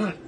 Right.